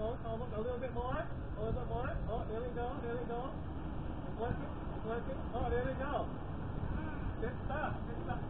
Almost, almost. A little bit more. A little bit more. Oh, there we go. There we go. It's working. It's working. Oh, there we go. Good stuff. Good stuff.